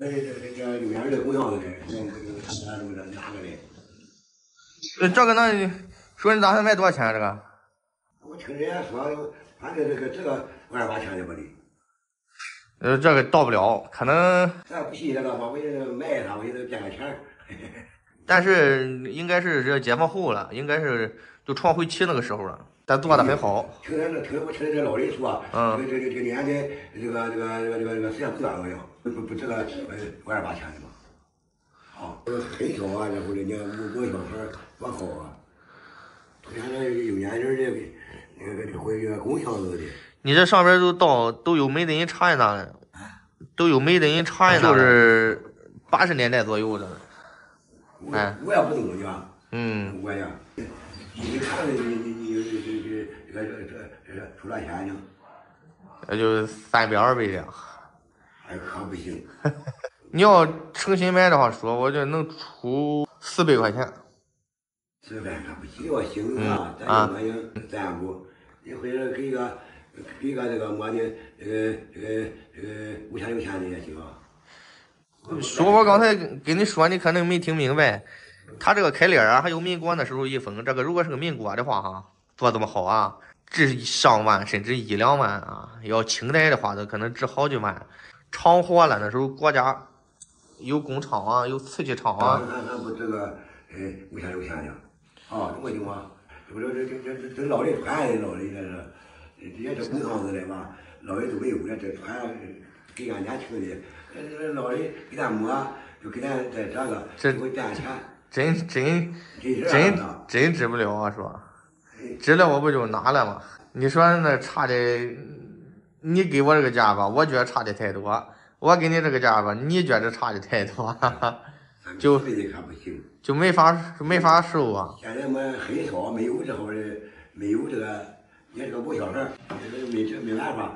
那这这这六千的工厂子的，这这个咱这个哪个的？呃，这个那说你打算卖多少钱？这个我听人家说，反正这个这个万八千的吧的。呃，这个到不了，可能咱不信这个吧，我就卖它，我就变个钱。但是应该是这解放后了，应该是就创辉期那个时候了，但做的很好。听人这听我听人这老人说，嗯这个这个这个年的这个这个这个这个这个时间不短了要，不不这个呃万八千的嘛。啊，这个很小啊，然后人家五个小孩多好啊。现在有年轻的那个这个会这个工厂子的，你这上边都到都有 Made in China，都有 Made in China，就是八十年代左右的。我哎我也不懂呢，嗯，我呀，你看着你你你这这这这个这这这出了钱呢，那就三百二百的。还可不行。你要诚心买的话说，我就能出四百块钱。四百可不行，要行啊，咱啊就那样占卜，你回来给个给个这个么的这个这个这个五千六千的也行啊。说我刚才跟你说，你可能没听明白。他这个开脸啊，还有民国那时候一封，这个如果是个民国的话哈，做这么好啊，值上万甚至一两万啊。要清代的话，都可能值好几万。厂货了，那时候国家有工厂啊，有瓷器厂啊。那那不这个呃五千六千的，啊，这么情况，这这这这这这老人传的老人这是，人家这工厂子的嘛，老人都没有了，这传给俺年轻的，这这老人给咱摸，就给咱在这个这就会赚钱，真真真真值不了啊，说，值了我不就拿了吗？你说那差的，你给我这个价吧，我觉得差的太多；我给你这个价吧，你觉得差的太多，哈哈，就。就没法没法收啊。现在么很少，没有这号的，没有这个，也是个不小孩儿，这个没这没办法，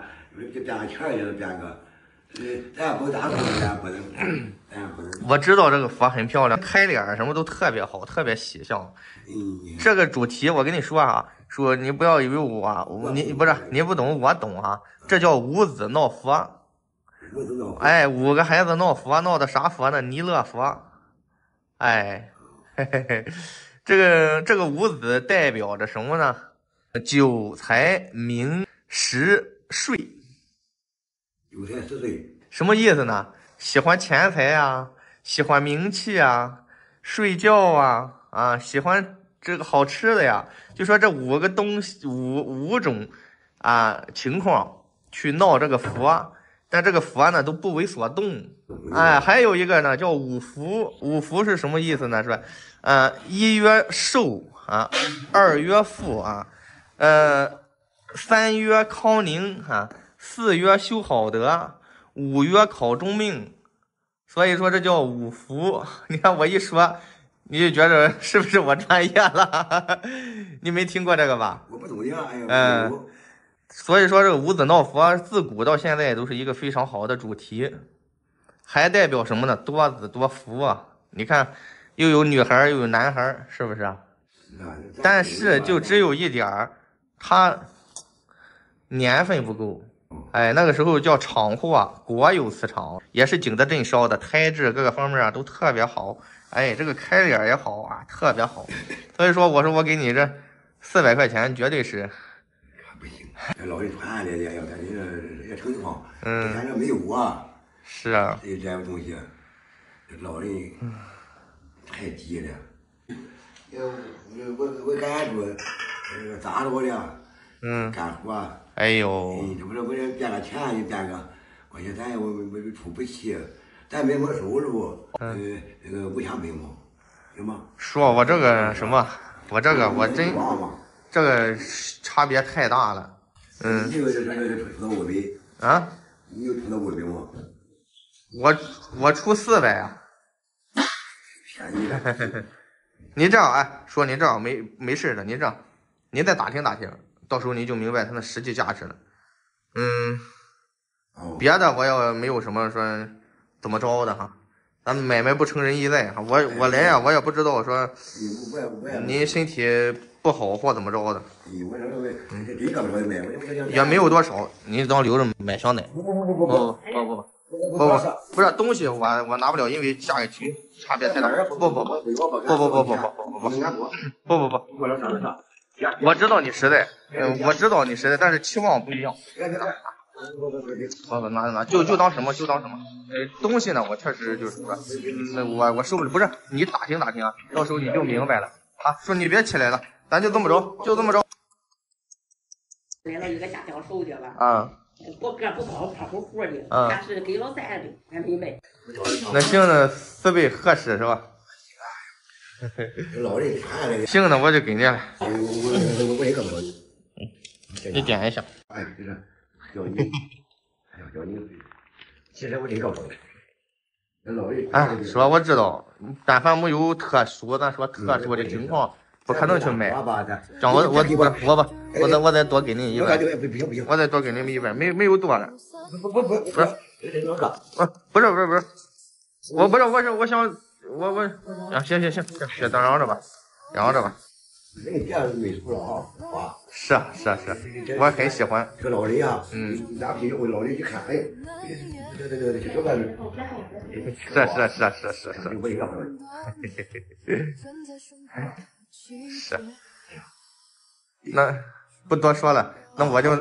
这变个钱儿也是变个，呃，咱不打工咱不能，咱不能，我知道这个佛很漂亮，开脸什么都特别好，特别喜庆。嗯，这个主题我跟你说啊，说你不要以为我我你不是你不懂，我懂啊。这叫五子闹佛，哎，五个孩子闹佛，闹的啥佛呢？弥勒佛，哎，嘿嘿嘿，这个这个五子代表着什么呢？九财名食睡，有才十岁，什么意思呢？喜欢钱财啊，喜欢名气啊，睡觉啊啊，喜欢这个好吃的呀，就说这五个东西五五种啊情况去闹这个佛，但这个佛呢都不为所动。哎，还有一个呢叫五福，五福是什么意思呢？是吧？呃，一曰寿啊，二曰富啊，呃，三曰康宁哈、四曰修好德，五曰考中命。所以说这叫五福。你看我一说，你就觉得是不是我专业了？你没听过这个吧？我不懂呀，哎呀，嗯所以说这个五子闹佛自古到现在都是一个非常好的主题，还代表什么呢？多子多福啊！你看，又有女孩又有男孩，是不是但是就只有一点儿，它年份不够。哎，那个时候叫厂货，国有瓷厂，也是景德镇烧的，胎质各个方面啊都特别好。哎，这个开脸也好啊，特别好。所以说，我说我给你这四百块钱，绝对是，可不行，这老人传的也要看人家也情况，嗯咱这没有啊，是啊，这这东西，这老人太急了。我我我干住，呃，咋着我了？嗯，干活啊，哎呦，哎，这不是为了变个钱，你变个，我现在我我我出不起，咱没没收入，呃，那个五千百嘛，行吗？叔我这个什么，我这个我真，这个差别太大了。嗯。你这个这这这出到五百，啊，你有出到五百吗？我我出四百啊。便宜了，你这样哎，说您这样没没事的，您这样，您再打听打听，到时候您就明白它的实际价值了。嗯，哦，别的我也没有什么说怎么着的哈，咱们买卖不成仁义在哈。我我来呀，我也不知道说我也我也你身体不好或怎么着的，也没有多少，您当留着买香奶。不不不不不不不不不，不不不是东西我我拿不了，因为价格挺差别太大。不不不不不不不不不不不不不不不不，我知道你实在，我知道你实在，但是期望不一样。好，拿拿，就就当什么就当什么。呃，东西呢，我确实就是说，嗯，我我受不了。不是你打听打听啊，到时候你就明白了啊。说你别起来了，咱就这么着，就这么着。来了一个下脚手的吧。啊。我个不高，胖乎乎的，但是给老三的，俺没卖。那行那，四倍合适是吧？老人看那个。行，那我就给你了。我我我也干不了。你点一下。哎，就是。叫你，哎呀，叫你，其实我真搞不懂。老人，哎，说我知道，但凡没有特殊，咱说特殊的情况，不可能去卖。这样我我我我吧，我再我再多给你一百，我再多给你们一百，没没有多了。不不不不，不是，不是不是不是，我不是我是我想我我啊行行行，先等让着吧，让着吧。那个店没错了哈，是啊是啊是啊，我很喜欢。这个老人啊，嗯，拿皮我老人一看，哎，这这这这这个，是啊是啊是啊是啊是啊，我一个朋友，是，那不多说了，那我就，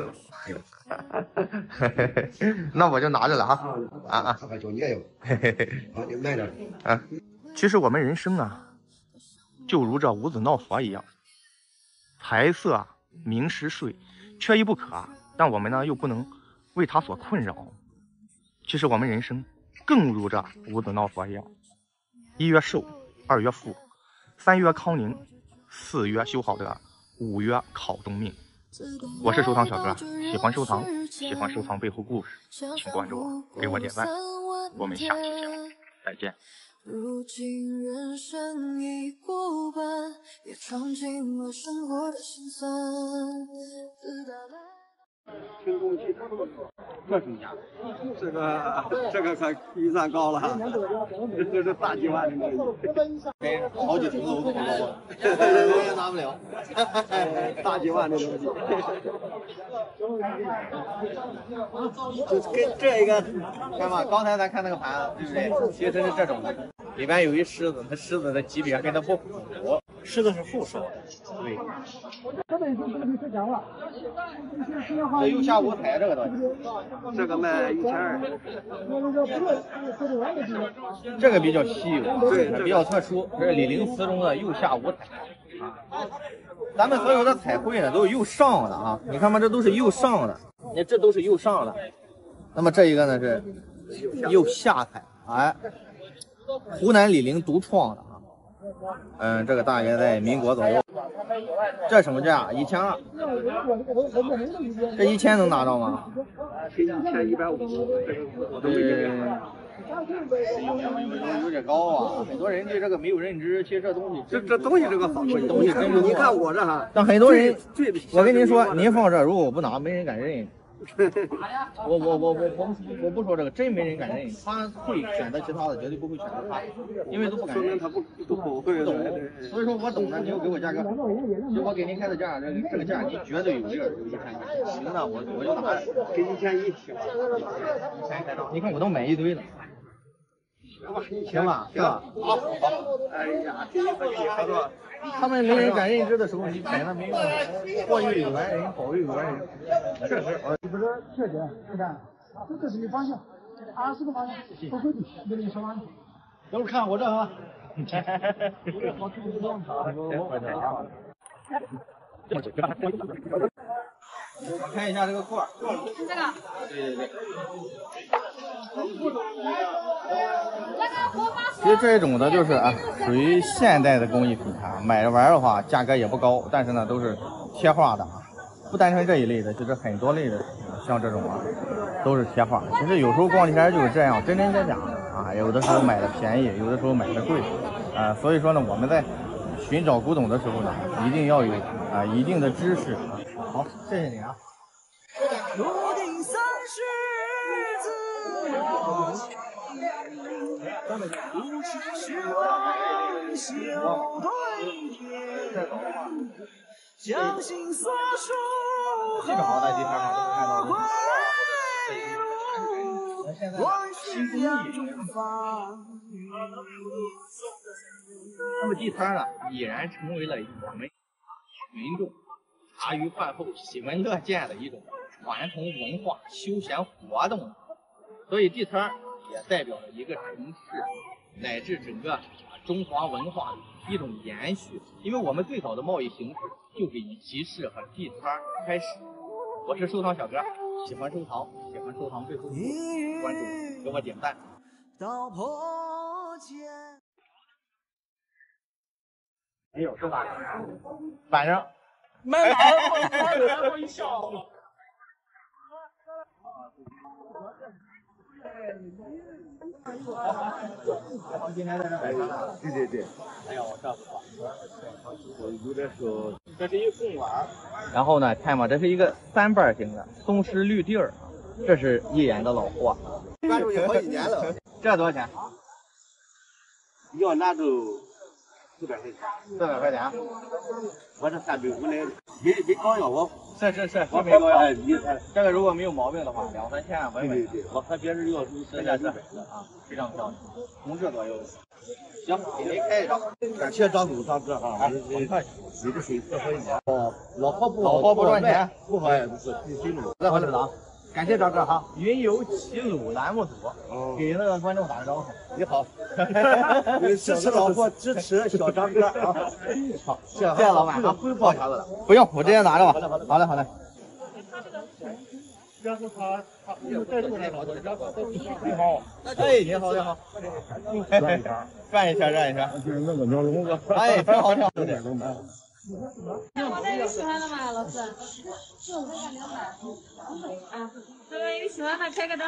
那我就拿着了哈，啊啊，叫你也要，啊，你慢点，啊，其实我们人生啊，就如这五子闹佛一样。财色名食睡，缺一不可。但我们呢，又不能为他所困扰。其实我们人生更如这五子闹佛一样：一曰寿，二曰富，三曰康宁，四曰修好德，五曰考功名。我是收藏小哥，喜欢收藏，喜欢收藏背后故事，请关注我，给我点赞。我们下期节目再见。如今人生已过半，也尝尽了生活的辛酸。听空气，这是家，这个这个可预算高了，这这是大几万的东西，好几层楼都高，我也拿不了，大几万的东西。就跟这一个，看吧，刚才咱看那个盘，对不对？其实是这种的，里边有一狮子，那狮子的级别跟它不符，狮子是副手，对。这右下五彩这个东西？这个卖一千二。这个比较稀有，对，比较特殊，这是李陵瓷中的右下五彩啊。咱们所有的彩绘呢，都是右上的啊，你看嘛，这都是右上的，你这都是右上的。那么这一个呢是右下彩，哎，湖南醴陵独创的啊。嗯，这个大约在民国左右。这什么价？一千二。这一千能拿到吗？一千一百五。嗯。有有有点高啊！很多人对这个没有认知，其实这东西，这这东西这个好，东西。你看我这哈，但很多人，我跟您说，您放这，如果我不拿，没人敢认。我我我我我我不说这个，真没人敢认，他会选择其他的，绝对不会选择他，因为都不敢认。他不，都不会懂，所以说我懂的，你就给我价格，就我给您开的价，这个这个价您绝对有利，有一千一。行的，我我就拿，给一千一，行。一千一，你看我都买一堆了。行吧，是吧？好，好。哎呀，第一次跟你合作，他们没人敢认知的时候，你摆那没用。货运有缘人，保佑有缘人。确实，不是确实，你看，这这是你方向，二十个方向，不规定，没人说完。都是看我这啊。哈哈哈好吃不多。看一下这个块儿。这个。对对对。其实这种的就是啊，属于现代的工艺品啊，买着玩的话，价格也不高，但是呢都是贴画的啊，不单纯这一类的，就是很多类的，像这种啊，都是贴画。其实有时候逛天就是这样，真真假假啊，有的时候买的便宜，有的时候买的贵啊，所以说呢，我们在寻找古董的时候呢，一定要有啊一定的知识啊。好，谢谢你啊。我，我，我，我，我，我，我，我，我，我，我，我。那么第三呢，已然成为了我们群众茶余饭后喜闻乐见的一种传统文化休闲活动。所以地摊也代表了一个城市乃至整个中华文化一种延续。因为我们最早的贸易形式就是以集市和地摊开始。我是收藏小哥，喜欢收藏，喜欢收藏最后关注，给我点赞。没有是吧？反正买买买买一笑。今天在这摆摊了。对对对。哎呀，我这不错。有点说，这是一个贡丸。然后呢，看嘛，这是一个三瓣型的松狮绿地儿，这是一眼的老货。关注也好几年了。这多少钱？要那就四百块钱。四百块钱。我这三百五来，没没膏药，我是是是，我没膏药。哎，你看这个如果没有毛病的话，两三千稳稳。对对对，我看别人要是三四百的啊，非常漂亮，红这左右。行，给您开一张。感谢张总张哥哈，你你你的水四合一年。哦，老婆不老婆不赚钱，不好也不是第几路。来，好领导，感谢张哥哈。云游齐鲁栏目组给那个观众打个招呼。你好，支持老婆，支持小张哥啊！好，谢谢老板啊，报匣子了，不用，我直接拿着吧。好嘞，好嘞。然后他他再出来了，然后你好，哎，你好，你好。转一下，转一下，转一下。就是那个鸟笼子。哎，挺好，挺好。我这有喜欢的吗，老师？十五块钱两百。啊，这个有喜欢的开个照。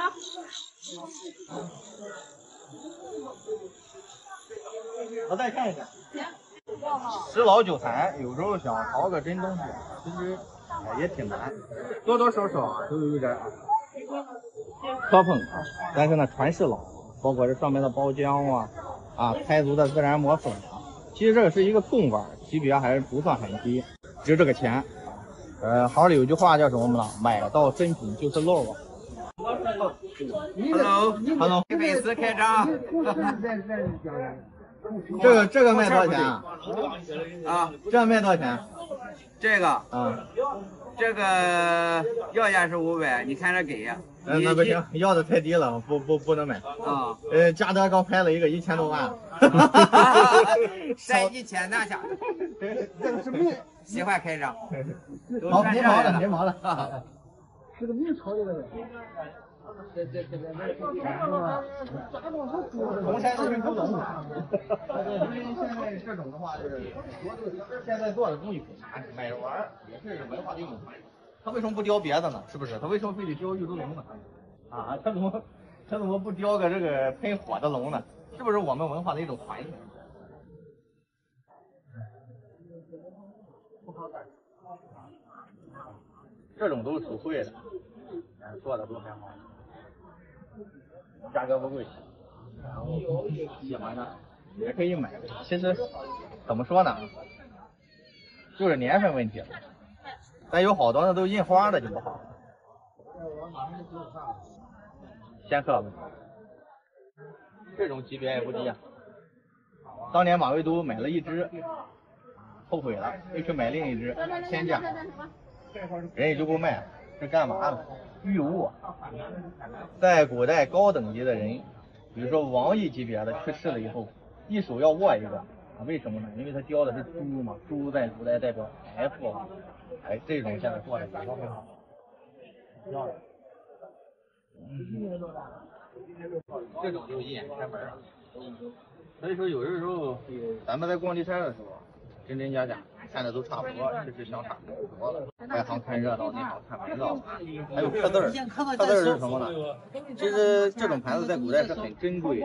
我再看一下。十老九残，有时候想淘个真东西，其实也挺难，多多少少啊都有点磕碰，但是呢传世老，包括这上面的包浆啊，啊胎足的自然磨粉啊，其实这个是一个贡丸，级别还是不算很低，值这个钱。呃，行里有句话叫什么呢？买到真品就是漏啊。Hello，Hello，粉丝开张。这个这个卖多少钱啊？啊，这卖多少钱？这个，啊，这个要价是五百，你看着给那不行，要的太低了，不不不能买。啊，呃，嘉德刚拍了一个一千多万。在一千那下。这个是命。喜欢开张。好，别忙了，别忙了。是个明朝的那个。红山的运头龙，因为现在这种的话，就是现在做的东西很难，买着玩也是文化的一种传承。他为什么不雕别的呢？是不是？他为什么非得雕玉猪龙呢？啊，他怎么他怎么不雕个这个喷火的龙呢？是不是我们文化的一种传承？这种都是手绘的，做的都很好。价格不贵，然后喜欢的也可以买。其实怎么说呢，就是年份问题。但有好多那都印花的就不好。仙客吧，这种级别也不低啊。当年马未都买了一只，后悔了，又去买另一只，天价，人也就不卖，这干嘛呢？御物，在古代高等级的人，比如说王爷级别的去世了以后，一手要握一个，啊，为什么呢？因为他雕的是猪嘛，猪在古代代表财富啊，哎，这种现在做的非常好，要的，嗯，这种就一眼开门了，所以说有的时候咱们在逛地摊的时候。真真假假，看的都差不多，其实相差不多了。外行看热闹，内行看门道。还有刻字儿，刻字儿是什么呢？其实这种盘子在古代是很珍贵，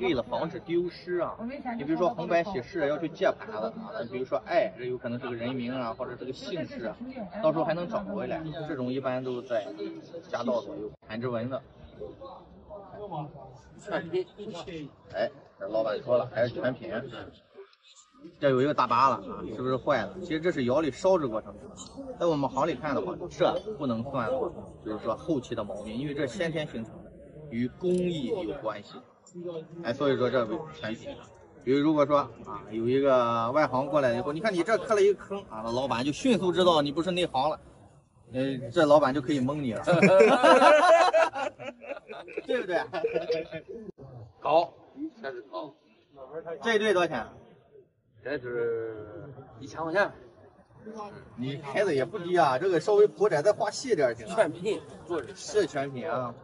为了防止丢失啊。你比如说红白喜事要去借盘子啊，比如说爱，这有可能是个人名啊，或者是个姓氏啊，到时候还能找回来。这种一般都在家道左右，盘之纹的。全品，哎，这老板说了，还是全品。这有一个大疤了啊，是不是坏了？其实这是窑里烧制过程，在我们行里看的话，这不能算作，就是说后期的毛病，因为这先天形成的。与工艺有关系。哎，所以说这为全品。比如如果说啊，有一个外行过来以后，你看你这磕了一个坑啊，那老板就迅速知道你不是内行了，呃，这老板就可以蒙你了，对不对？高，这是高，这一对多少钱？这是一千块钱，你开的也不低啊，这个稍微铺展再画细点行吗？全品做的。是全品啊，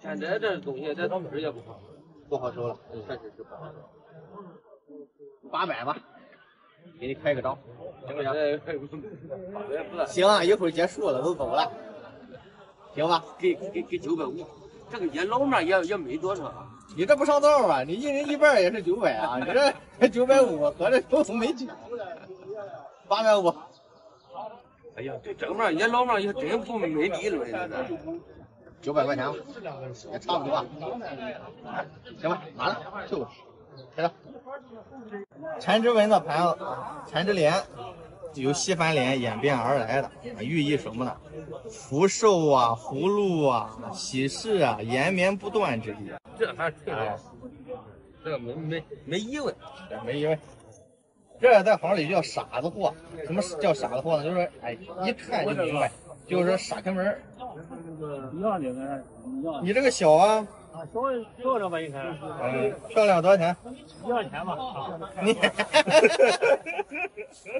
现在这东西在当时也不好，不好收了，确实是不好收。八百吧，给你开个张，行不行？行啊，一会儿结束了，都走了，行吧？给给给九百五，这个也老面也也没多少。你这不上道啊？你一人一半也是九百啊，你这九百五合着都没几，八百五。哎呀，这整面也老面也真不没利润现在。九百块钱也差不多吧。行吧，拿了，就开张。缠枝纹的盘子，缠枝莲由西番莲演变而来的，寓意什么呢？福寿啊，福禄啊，喜事啊，延绵不断之意。这还挺好，这个没没没疑问，没疑问。这在行里叫傻子货。什么叫傻子货呢？就是说，哎，一看就明白，就是说傻开门。一样的，一你这个小啊？啊，小漂亮吧，一看。嗯，漂亮，多少钱？一万钱吧。你，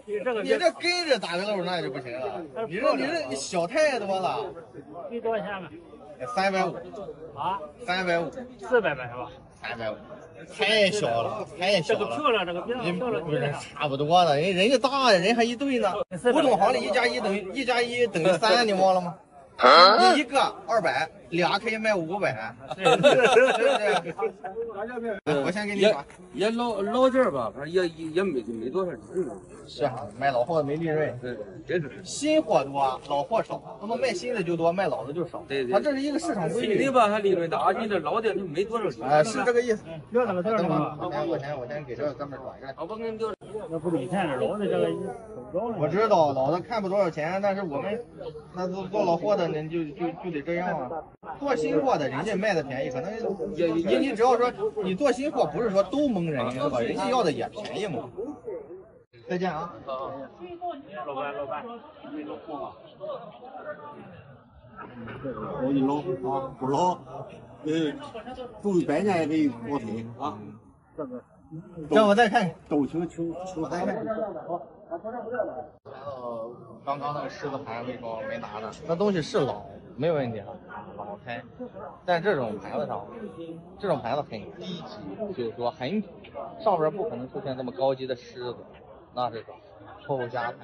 你这个，你这跟着打个漏那就不行了。你这你这小太多了。给多少钱吧？三百五。啊？三百五。四百吧，是吧？三百五。太小了，太小了。这个漂亮，这个漂亮。不是差不多了，人人家大呀，人还一对呢。古董行里一加一等于一加一等于三，你忘了吗？你一个二百，俩可以卖五百，对不对？我先给你也。也老老件吧，反正也也也没没多少利润。是啊，卖老货没利润。对，真是。新货多，老货少。那么卖新的就多，卖老的就少。对对。它这是一个市场规律。新的吧，它利润大；你这老的，就没多少。哎，是这个意思。要这个多少钱？我先我先我先给这个哥们转一个。我给你丢。那不挣钱的，老的这个我知道，老的看不多少钱，但是我们那做做老货的，呢，就就就得这样啊。做新货的，人家卖的便宜，可能也你你只要说你做新货，不是说都蒙人是吧？人家要的也便宜嘛。再见啊！老板，老板，我你老啊，不老，呃，祝百年也得保身啊。这个，让我再看，都请请请再看。哦，刚刚那个狮子盘为什么没拿呢？那东西是老，没有问题啊，老开。但这种盘子上，这种盘子很低级，就是说很上边不可能出现这么高级的狮子。那是后加盘。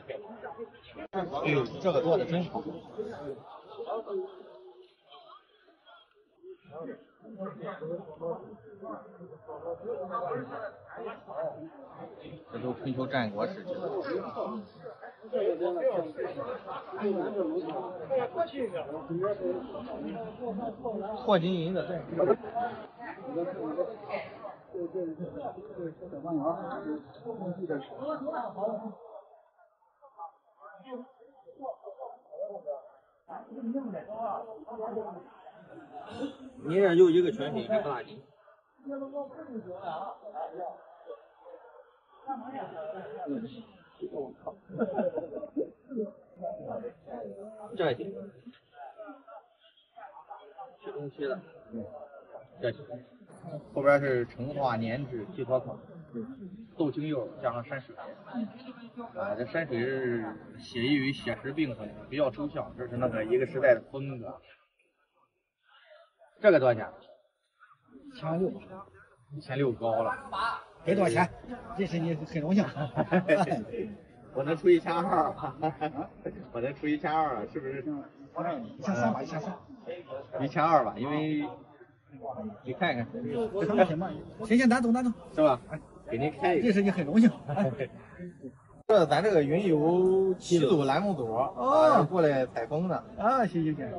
哎呦，这个做的真好。这都春秋战国时期的。霍金银的，对。你这就一个全品，还不大紧。我靠！这行，吃东西了。嗯，这行。后边是成化年制寄托款，豆青釉加上山水，啊，这山水是写意与写实并存，比较抽象，这是那个一个时代的风格。这个多少钱？一千六，一千六高了。给多少钱？这是你很荣幸。我能出一千二，我能出一千二，是不是？一千三吧，一千三。一千二吧，因为。你看看，行行，拿走拿走，是吧？给您开一个，这是你很荣幸。这咱这个云游七组栏目组啊，过来采风的啊，行行行。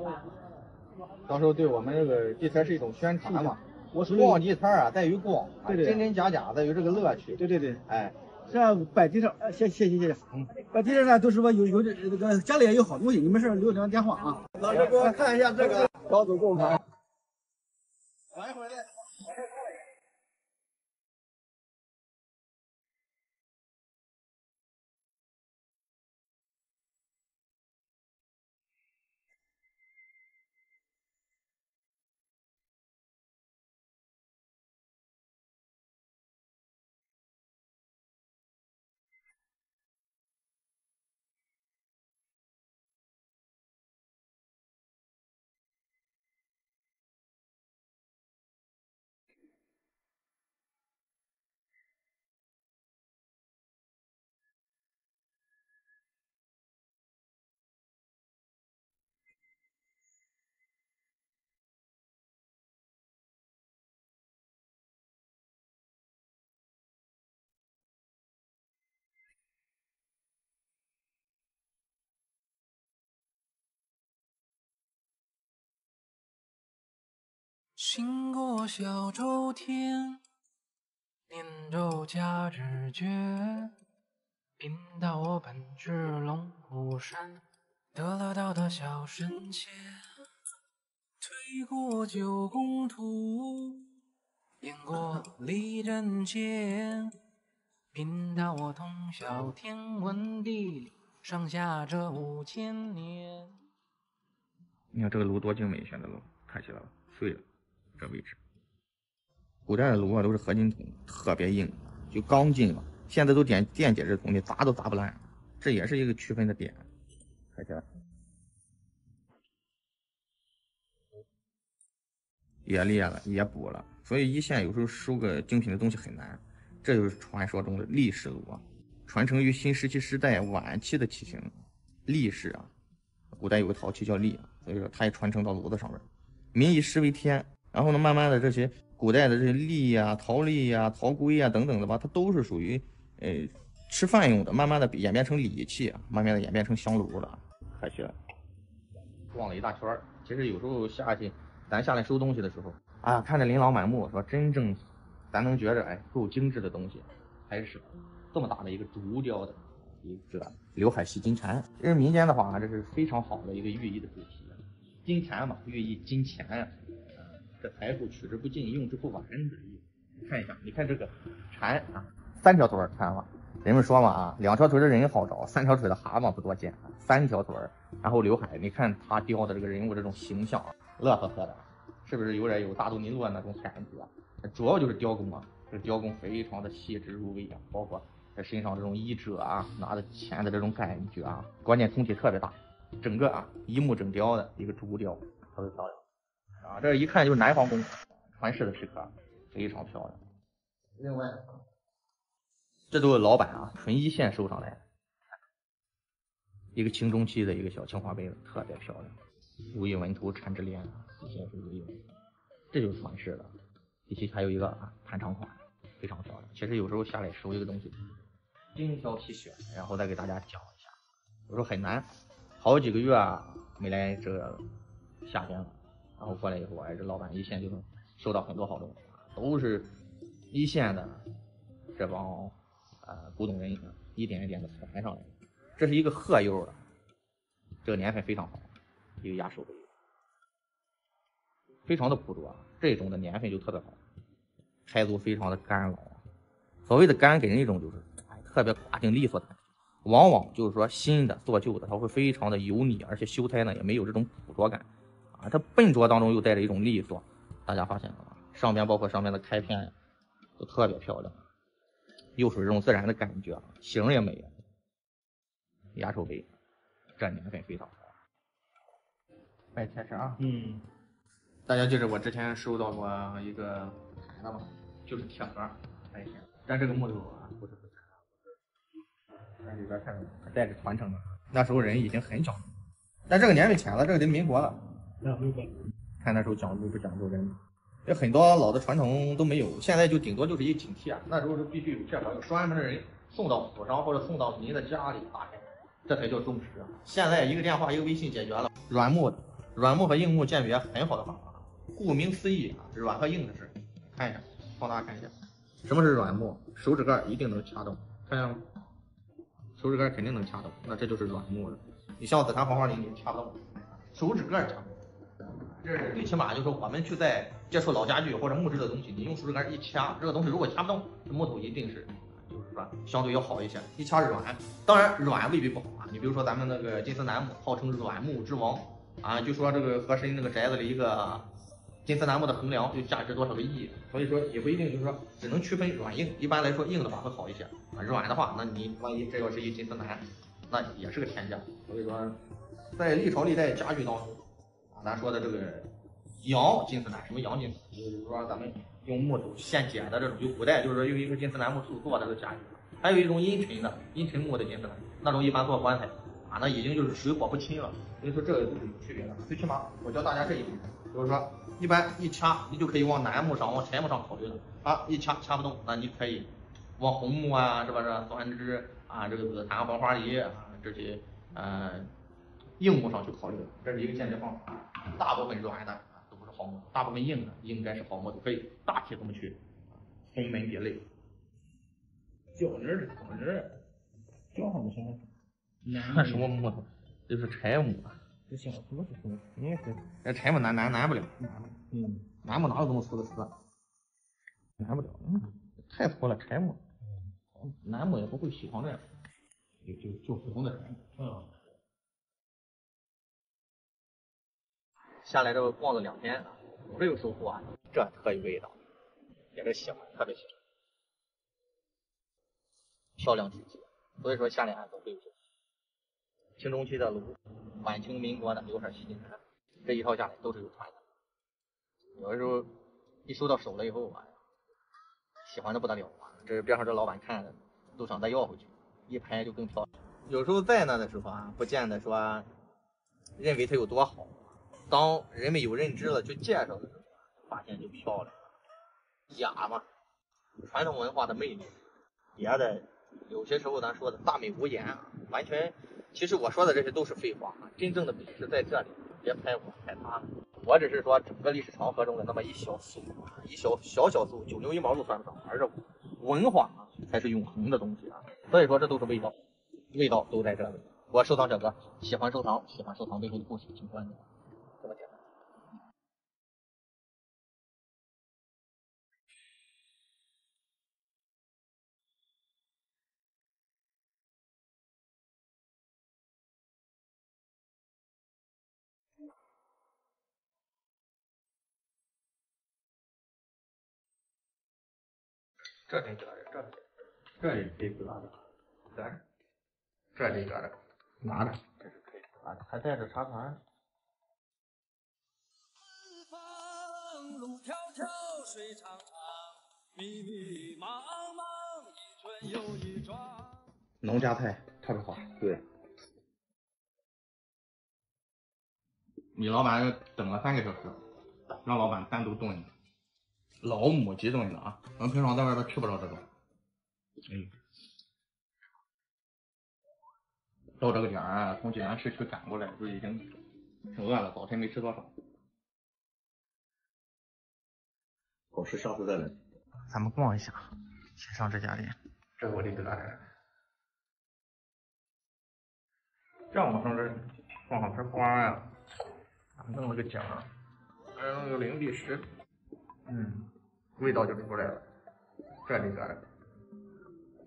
到时候对我们这个地摊是一种宣传嘛。我逛地摊啊，在于逛，对对，真真假假，在于这个乐趣。对对对，哎，这摆地摊，谢谢谢谢谢。嗯，摆地摊呢，都是说有有点这个家里也有好东西，你没事留两个电话啊。老师给我看一下这个高祖贡盘。来回来。行过小周天，念咒加指诀，贫道我本是龙虎山得了道的小神仙。推过九宫图，演过立阵剑，贫道我通晓天文地理，上下这五千年。你看这个炉多精美，选的炉看起来碎了。这位置，古代的炉啊都是合金桶，特别硬，就钢筋嘛。现在都点电解质铜，你砸都砸不烂，这也是一个区分的点。看起来也裂了，也补了，所以一线有时候收个精品的东西很难。这就是传说中的立式炉啊，传承于新石器时代晚期的器型。立式啊，古代有个陶器叫立，所以说它也传承到炉子上面。民以食为天。然后呢，慢慢的这些古代的这些栗呀、陶栗呀、陶龟呀等等的吧，它都是属于呃吃饭用的，慢慢的演变成礼器，慢慢的演变成香炉了。可惜了，逛了一大圈儿。其实有时候下去，咱下来收东西的时候，啊，看着琳琅满目，说真正咱能觉着哎够精致的东西，还是这么大的一个竹雕的一个刘海戏金蝉。这是民间的话，这是非常好的一个寓意的主题，金蝉嘛，寓意金钱呀。财富取之不尽，用之不完的。看一下，你看这个蝉啊，三条腿儿，看了人们说嘛啊，两条腿的人好找，三条腿的蛤蟆不多见。三条腿儿，然后刘海，你看他雕的这个人物这种形象，乐呵呵的，是不是有点有大都尼洛那种感觉？主要就是雕工啊，这雕工非常的细致入微啊，包括他身上这种衣褶啊，拿的钱的这种感觉啊，关键通体特别大，整个啊一木整雕的一个竹雕，特别漂亮。啊，这一看就是南方工传世的石刻，非常漂亮。另外，这都是老板啊，纯一线收上来的，一个清中期的一个小青花杯子，特别漂亮。如意纹图缠枝莲，一线是如意纹，这就是传世的。第七还有一个啊，盘长款，非常漂亮。其实有时候下来收一个东西，精挑细选，然后再给大家讲一下。有时候很难，好几个月啊没来这个夏天了。然后过来以后，哎，这老板一线就能收到很多好东西，都是一线的这帮呃古董人一点一点的传上来。这是一个鹤釉的，这个年份非常好，一个压手杯，非常的朴拙，这种的年份就特别好，胎足非常的干老。所谓的干，给人一种就是哎特别刮净利索的，往往就是说新的做旧的，它会非常的油腻，而且修胎呢也没有这种朴拙感。它笨拙当中又带着一种利索，大家发现了吗？上边包括上面的开片，都特别漂亮，又属于这种自然的感觉，形也美。压手杯，这年份非常好。拜天神啊！嗯，大家记着我之前收到过一个台子吗？就是铁盒，看一下，但这个木头啊不是很材看里边看着带着传承的，那时候人已经很小了，但这个年份浅了，这个得民国了。看那时候讲究不讲究，人这很多老的传统都没有，现在就顶多就是一个警惕啊。那时候是必须有这少有专门的人送到府上或者送到您的家里打开，这才叫重视啊。现在一个电话一个微信解决了，软木，软木和硬木鉴别很好的方法。顾名思义啊，软和硬的事。看一下，放大看一下，什么是软木？手指盖一定能掐动，看见了吗？手指盖肯定能掐动，那这就是软木的。你像紫檀黄花梨，你掐不动，手指盖掐不动。这是最起码就是说我们去在接触老家具或者木质的东西，你用手指杆一掐，这个东西如果掐不动，这木头一定是就是说相对要好一些。一掐软，当然软未必不好啊。你比如说咱们那个金丝楠木，号称软木之王啊，就说这个和珅那个宅子里一个金丝楠木的横梁就价值多少个亿，所以说也不一定就是说只能区分软硬。一般来说硬的话会好一些啊，软的话，那你万一这要是一金丝楠，那也是个天价。所以说，在历朝历代家具当中。咱说的这个阳金丝楠，什么阳金丝？就是说咱们用木头现剪的这种，就古代就是说用一个金丝楠木头做的这个家具。还有一种阴沉的阴沉木的金丝楠，那种一般做棺材啊，那已经就是水火不侵了。所以说这个都是有区别的。最起码我教大家这一点，就是说一般一掐你就可以往楠木上、往柴木上考虑了啊。一掐掐不动，那你可以往红木啊，是不是？酸枝啊，这个紫檀、黄花梨啊这些，嗯。硬木上去考虑，这是一个鉴别方法。大部分软的啊都不是好木，大部分硬的应该是好木头，可以大体这么去分门别类。胶泥儿的胶泥儿，胶上不行。那 什么木头？就是柴木。这行，什么是什么？你也是。那柴木难难难不了。嗯。楠木哪有这么粗的丝？难不了。嗯。太粗了，柴木。楠木也不会细成这样。就就就普通的柴木。嗯。下来之后逛了两天，不是有收获啊，这特有味道，也是喜欢，特别喜欢，漂亮体积，所以说下来都会有。清中期的炉，晚清民国的刘海西金山，这一套下来都是有传的。有的时候一收到手了以后啊，喜欢的不得了啊，这边上这老板看着都想再要回去，一拍就更漂亮。有时候在那的时候啊，不见得说认为它有多好。当人们有认知了，去介绍的时候，发现就漂亮了。雅嘛，传统文化的魅力，别的有些时候咱说的大美无言啊，完全，其实我说的这些都是废话啊。真正的美是在这里，别拍我拍他，我只是说整个历史长河中的那么一小粟，一小小小粟，九牛一毛都算不上，而是文化才是永恒的东西啊。所以说这都是味道，味道都在这里。我收藏这个，喜欢收藏，喜欢收藏背后的故事，请关注。这得搁着，这这里得搁着，咱这里搁着，拿着，这是可以拿着，还带着茶盘。农家菜特别好，对。米老板等了三个小时，让老板单独炖的。老母鸡东西了啊，我们平常在外边吃不着这种。哎，到这个点儿，从济南市区赶过来，就已经挺饿了，早晨没吃多少。好吃，下次再来。咱们逛一下，先上这家店，这我得得着。这我上这放上盆花呀，弄了个景，还弄个灵璧石，嗯。味道就出来了，这里个，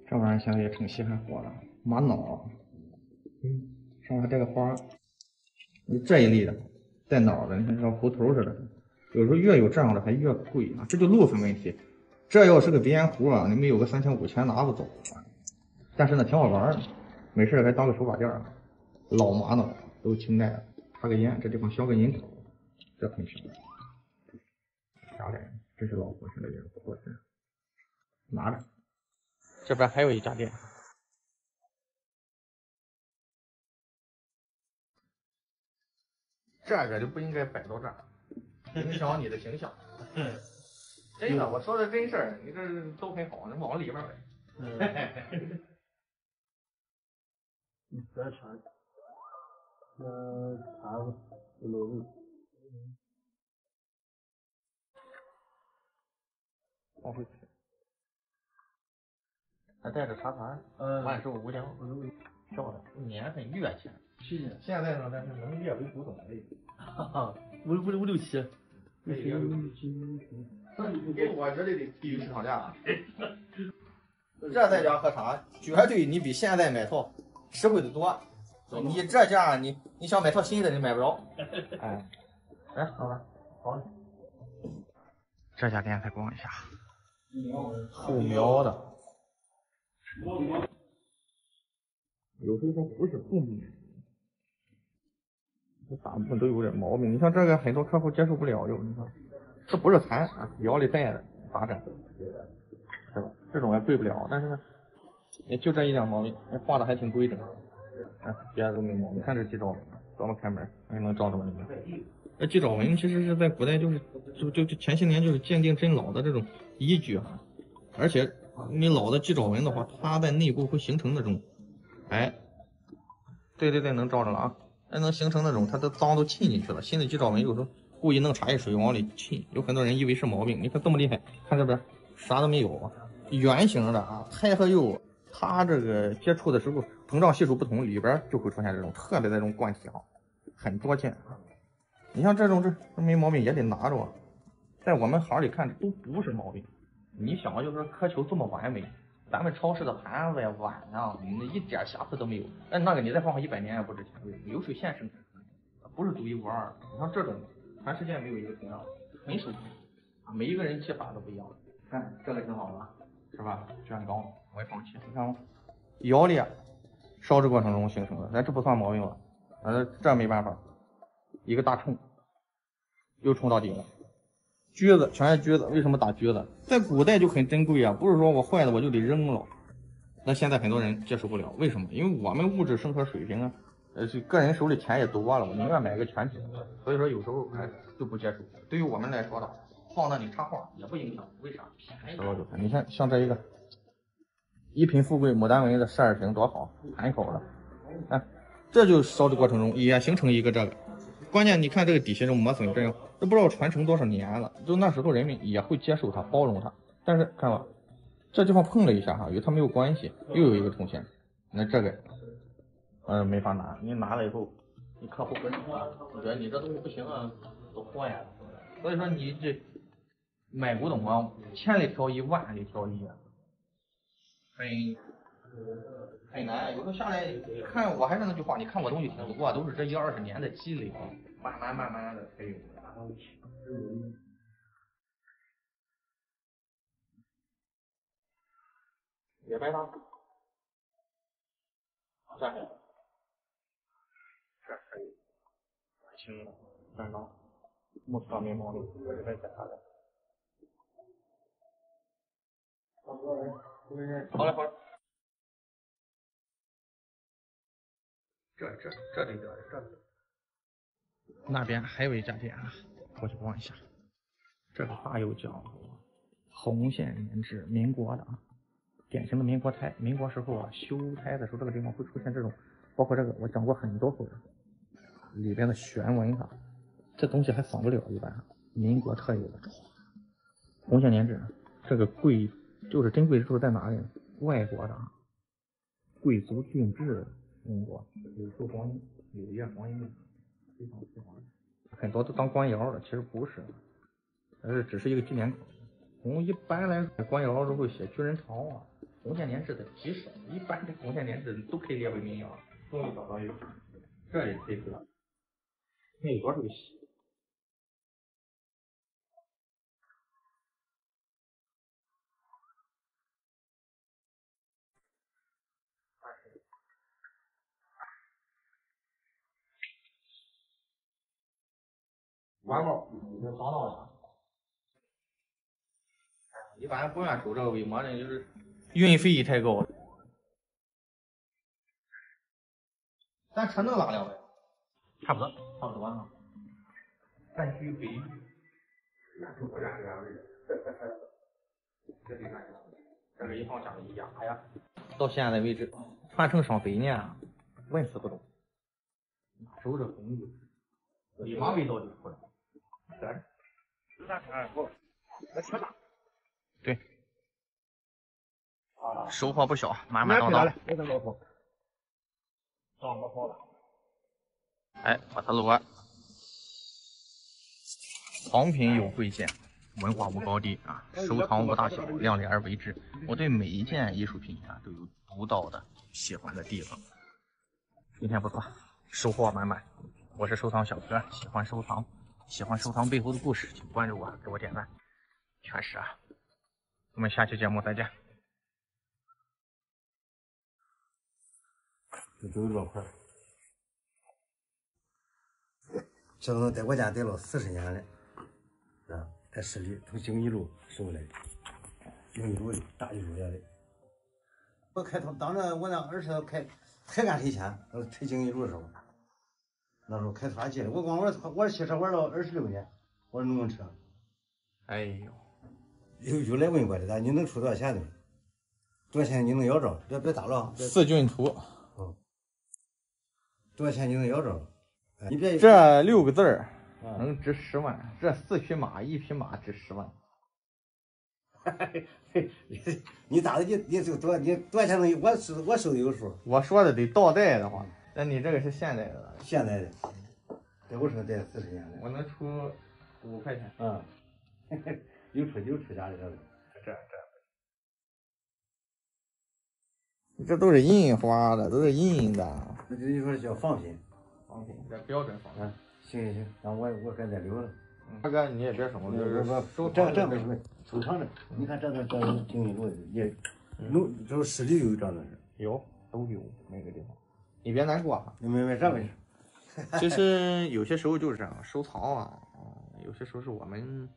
这玩意儿现在也挺稀罕货了，玛瑙，嗯，上面带个花，你这一类的带脑的，你看像猴头似的，有时候越有这样的还越贵啊，这就路分问题。这要是个鼻烟壶啊，你们有个三千五千拿不走，但是呢挺好玩的，没事还当个手把件儿。老玛瑙都清代的，插个烟，这地方镶个银条，这很漂亮，啥来这是老货，现在也是不错的，拿着。这边还有一家店，这个就不应该摆到这儿，影响你的形象。真的，我说的真事儿，你这都很好，你往里边摆。嗯。你别查，呃，查吧，楼。往回还带着茶盘，万寿无疆，漂亮，年份月前，现在呢，那是能列为古董类。五五六五六七。给我这里得低于市场价。这在家喝茶，绝对你比现在买套实惠的多。你这价，你你想买套新的，你买不着。哎，来，老板，好。这家店再逛一下。后苗的，有时候它不是后苗，这大部分都有点毛病。你像这个，很多客户接受不了，就你看，这不是残啊，腰里带的咋整？是吧？这种也对不了，但是呢，也就这一点毛病，画的还挺规整。啊，别的都没毛病。看这鸡爪纹，咱们开门还能照着里面。那鸡爪纹其实是在古代就是就就就前些年就是鉴定真老的这种依据哈。而且你老的鸡爪纹的话，它在内部会形成那种，哎，对对对，能照着了啊，还能形成那种它的脏都沁进去了。新的鸡爪纹有时候故意弄茶叶水往里沁，有很多人以为是毛病。你看这么厉害，看这边啥都没有，圆形的啊，胎和釉它这个接触的时候膨胀系数不同，里边就会出现这种特别的这种罐体哈，很多见。你像这种这没毛病也得拿着，在我们行里看都不是毛病。你想就是说苛求这么完美，咱们超市的盘子呀、碗呀，那一点瑕疵都没有。那那个你再放上一百年也不值钱。流水线生产，不是独一无二。你像这种，全世界没有一个同样的，很少见。每一个人技法都不一样。看这个挺好吧，是吧？卷高，我也放弃。你看吗？窑里烧制过程中形成的，咱这不算毛病了。呃，这没办法，一个大冲，又冲到底了。橘子全是橘子，为什么打橘子？在古代就很珍贵啊，不是说我坏了我就得扔了。那现在很多人接受不了，为什么？因为我们物质生活水平啊，呃，个人手里钱也多了，我宁愿买个全品。所以说有时候哎就不接受。对于我们来说的，放那里插画也不影响，为啥？便宜。你看像这一个一品富贵牡丹纹的十二瓶多好，盘口的，哎，这就烧的过程中也形成一个这个。关键你看这个底下这磨损这样，都不知道传承多少年了。就那时候人们也会接受它，包容它。但是看吧，这地方碰了一下哈，与它没有关系，又有一个铜钱。那这个，嗯，没法拿。你拿了以后，你客户不认可，觉得你这东西不行啊，都坏了。所以说你这买古董啊，千里挑一，万里挑一，很很难。有时候下来看，我还是那句话，你看我东西挺多，都是这一二十年的积累，慢慢慢慢的才有。也白搭，这这可以，轻的，三刀，木头没毛病，我这边检查的。好嘞，好嘞。这这这里的这那边还有一家店啊，过去逛一下。这个大有叫，红线年制，民国的啊，典型的民国胎。民国时候啊，修胎的时候，这个地方会出现这种，包括这个我讲过很多回，里边的旋纹哈，这东西还仿不了一般。民国特有的红线年制，这个贵就是珍贵之处在哪里？外国的啊贵族定制的。民国柳树黄银，柳叶黄银，非常非常很多都当官窑了，其实不是，而是只是一个纪念口。红一般来说，官窑都会写巨人陶啊，红线年制的极少，一般的红线年制都可以列为民窑。终于找到一个，这里可以知道，那有多少个喜。完毛已经脏到了，一般不愿收这个为么呢？就是运费太高了。咱车能拉了呗？差不多，差不多啊。咱去北域，那就不然两位。这里看，这个一放家里压呀，到现在为止传承上百年，纹丝不动。哪时候这工艺，立马味道就出来了。对，收获不小，满满当当。哎，把它录完。藏品有贵贱，文化无高低啊，收藏无大小，量力而为之。我对每一件艺术品啊都有独到的喜欢的地方。今天不错，收获满满。我是收藏小哥，喜欢收藏，喜欢收藏背后的故事，请关注我，给我点赞。全是啊，我们下期节目再见。这都有多块。这东在我家待了四十年了，啊，在市里从经一路收来的，经一路的大艺术家的。我开头当着我那儿子开才干拆迁，呃，推经一路的时候，那时候开拖拉机的，我光玩玩汽车玩了二十六年，玩农用车。哎呦，有有来问过的，咱你能出多少钱的？多少钱你能要着？别别打了。四骏图。嗯。多少钱你能要着？你别这六个字儿能值十万，这四匹马，一匹马值十万。你咋的？你你这个多你多少钱能？我是我手里有数。我说的得倒带的话，那你这个是现代的。现代的，在我手带四十年的。我能出五块钱。嗯，有出有出价的这个。这这。这都是印花的，都是印的。那就说叫仿品。仿品，这标准仿品。行行行，那我我还在留着。大哥，你也别说，就是收这这没什么，收藏着。你看这个这个经历路也，农这市里有这样的是，有都有每个地方。你别难过，啊，你明白这回事。其实有些时候就是这样，收藏啊，有些时候是我们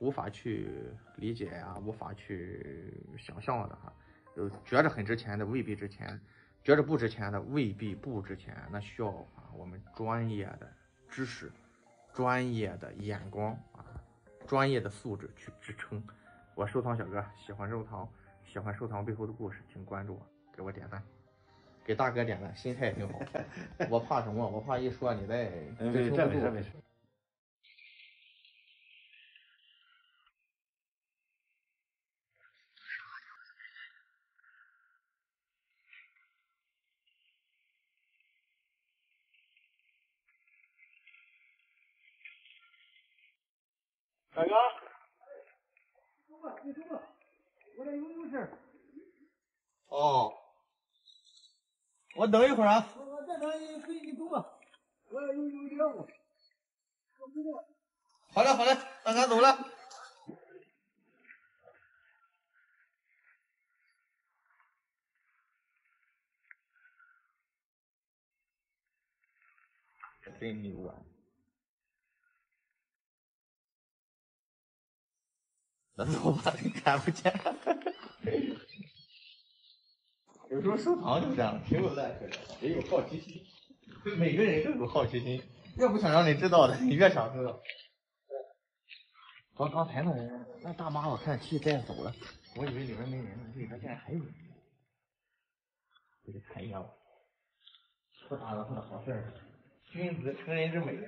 无法去理解呀，无法去想象的哈。就觉着很值钱的未必值钱，觉着不值钱的未必不值钱，那需要啊我们专业的知识。专业的眼光啊，专业的素质去支撑。我收藏小哥喜欢收藏，喜欢收藏背后的故事，请关注我，给我点赞，给大哥点赞，心态挺好。我怕什么？我怕一说你再支撑不住。大哥，走吧，你走吧，我这有有事。哦，我等一会儿啊。我再等一会你走吧，我有有点务。好嘞好嘞，那俺走了。真牛啊！头发 看不见，有时候收藏就这样，挺有乐趣的，也有好奇心。每个人都有好奇心，越不想让你知道的，你越想知道。刚刚才那人，那大妈我看气带走了，我以为里边没人呢，里边竟然还有人。回去看一下吧，不打算的好事儿君子成人之美。